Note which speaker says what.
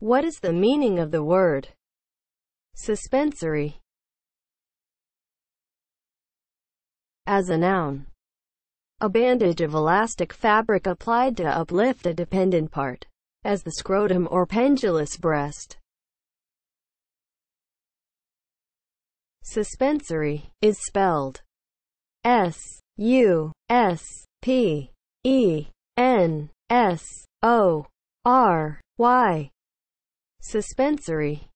Speaker 1: What is the meaning of the word suspensory as a noun? A bandage of elastic fabric applied to uplift a dependent part, as the scrotum or pendulous breast. Suspensory is spelled S U S P E N S O R Y. Suspensory